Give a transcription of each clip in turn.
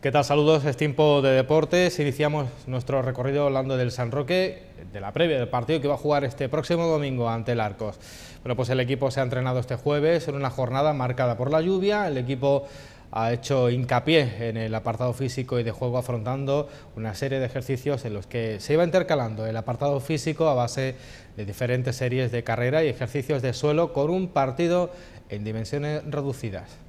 ¿Qué tal? Saludos, es tiempo de deportes. Iniciamos nuestro recorrido hablando del San Roque, de la previa del partido que va a jugar este próximo domingo ante el Arcos. Bueno, pues el equipo se ha entrenado este jueves en una jornada marcada por la lluvia. El equipo ha hecho hincapié en el apartado físico y de juego afrontando una serie de ejercicios en los que se iba intercalando el apartado físico a base de diferentes series de carrera y ejercicios de suelo con un partido en dimensiones reducidas.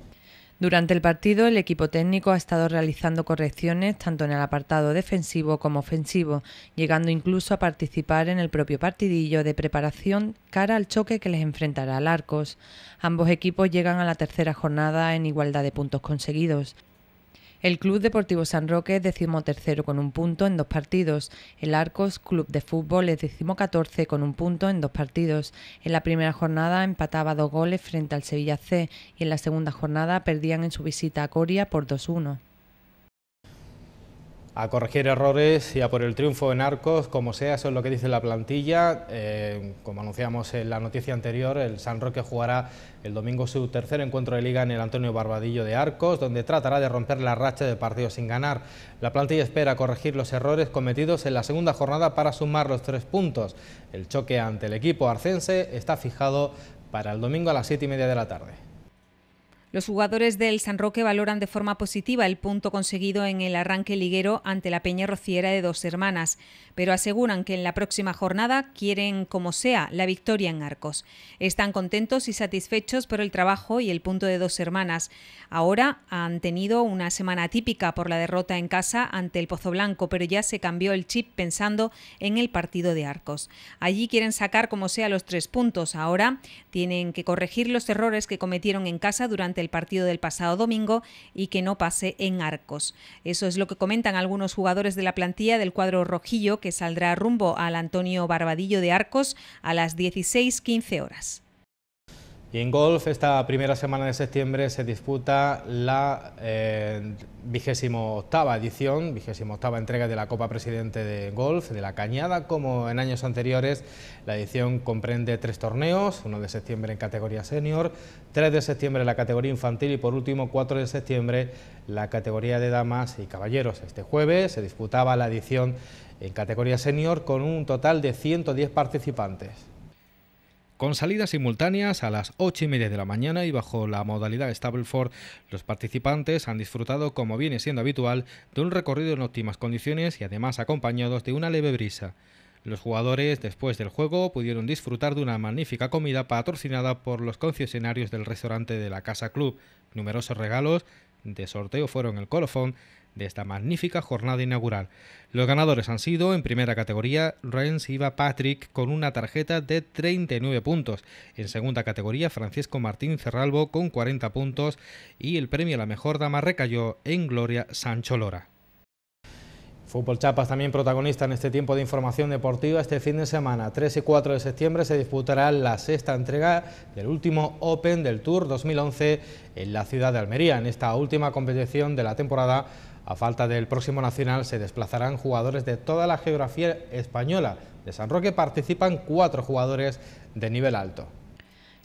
Durante el partido, el equipo técnico ha estado realizando correcciones tanto en el apartado defensivo como ofensivo, llegando incluso a participar en el propio partidillo de preparación cara al choque que les enfrentará al Arcos. Ambos equipos llegan a la tercera jornada en igualdad de puntos conseguidos. El Club Deportivo San Roque es decimotercero con un punto en dos partidos. El Arcos Club de Fútbol es decimocatorce con un punto en dos partidos. En la primera jornada empataba dos goles frente al Sevilla C y en la segunda jornada perdían en su visita a Coria por 2-1 a corregir errores y a por el triunfo en Arcos, como sea, eso es lo que dice la plantilla. Eh, como anunciamos en la noticia anterior, el San Roque jugará el domingo su tercer encuentro de liga en el Antonio Barbadillo de Arcos, donde tratará de romper la racha de partidos sin ganar. La plantilla espera corregir los errores cometidos en la segunda jornada para sumar los tres puntos. El choque ante el equipo arcense está fijado para el domingo a las siete y media de la tarde. Los jugadores del San Roque valoran de forma positiva el punto conseguido en el arranque liguero ante la Peña Rociera de Dos Hermanas, pero aseguran que en la próxima jornada quieren, como sea, la victoria en Arcos. Están contentos y satisfechos por el trabajo y el punto de Dos Hermanas. Ahora han tenido una semana típica por la derrota en casa ante el Pozo Blanco, pero ya se cambió el chip pensando en el partido de Arcos. Allí quieren sacar como sea los tres puntos. Ahora tienen que corregir los errores que cometieron en casa durante el partido del pasado domingo y que no pase en arcos. Eso es lo que comentan algunos jugadores de la plantilla del cuadro rojillo que saldrá rumbo al Antonio Barbadillo de Arcos a las 16.15 horas. Y en golf, esta primera semana de septiembre se disputa la eh, vigésimo octava edición, vigésimo octava entrega de la Copa Presidente de Golf de la Cañada. Como en años anteriores, la edición comprende tres torneos, uno de septiembre en categoría senior, 3 de septiembre en la categoría infantil y por último 4 de septiembre la categoría de damas y caballeros. Este jueves se disputaba la edición en categoría senior con un total de 110 participantes con salidas simultáneas a las 8 y media de la mañana y bajo la modalidad Stableford, los participantes han disfrutado, como viene siendo habitual, de un recorrido en óptimas condiciones y además acompañados de una leve brisa. Los jugadores, después del juego, pudieron disfrutar de una magnífica comida patrocinada por los concesionarios del restaurante de la Casa Club. Numerosos regalos de sorteo fueron el colofón de esta magnífica jornada inaugural. Los ganadores han sido, en primera categoría, Renz Iva Patrick con una tarjeta de 39 puntos. En segunda categoría, Francisco Martín Cerralbo con 40 puntos y el premio a la mejor dama recayó en Gloria Sancho Lora. Fútbol Chapas también protagonista en este tiempo de información deportiva. Este fin de semana, 3 y 4 de septiembre, se disputará la sexta entrega del último Open del Tour 2011 en la ciudad de Almería. En esta última competición de la temporada a falta del próximo nacional se desplazarán jugadores de toda la geografía española. De San Roque participan cuatro jugadores de nivel alto.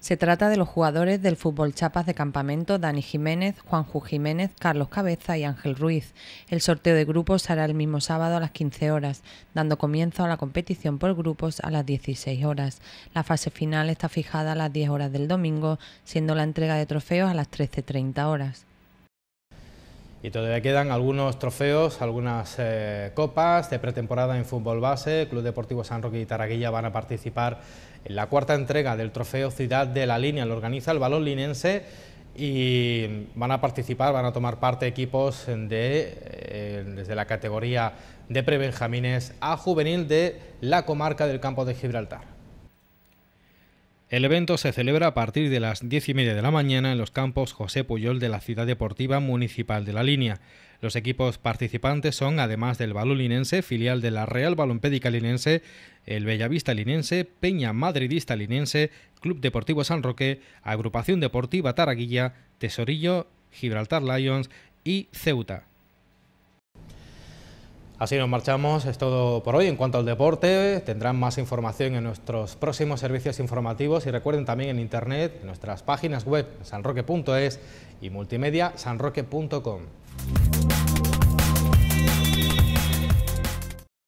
Se trata de los jugadores del fútbol Chapas de campamento Dani Jiménez, Juanju Jiménez, Carlos Cabeza y Ángel Ruiz. El sorteo de grupos será el mismo sábado a las 15 horas, dando comienzo a la competición por grupos a las 16 horas. La fase final está fijada a las 10 horas del domingo, siendo la entrega de trofeos a las 13.30 horas. Y todavía quedan algunos trofeos, algunas eh, copas de pretemporada en fútbol base. Club Deportivo San Roque y Taraguilla van a participar en la cuarta entrega del trofeo Ciudad de la Línea. Lo organiza el Balón Linense y van a participar, van a tomar parte equipos de, eh, desde la categoría de prebenjamines a juvenil de la comarca del campo de Gibraltar. El evento se celebra a partir de las diez y media de la mañana en los campos José Puyol de la Ciudad Deportiva Municipal de la Línea. Los equipos participantes son, además del Linense, filial de la Real Balompédica Linense, el Bellavista Linense, Peña Madridista Linense, Club Deportivo San Roque, Agrupación Deportiva Taraguilla, Tesorillo, Gibraltar Lions y Ceuta. Así nos marchamos, es todo por hoy en cuanto al deporte, tendrán más información en nuestros próximos servicios informativos y recuerden también en internet, nuestras páginas web sanroque.es y multimedia sanroque.com.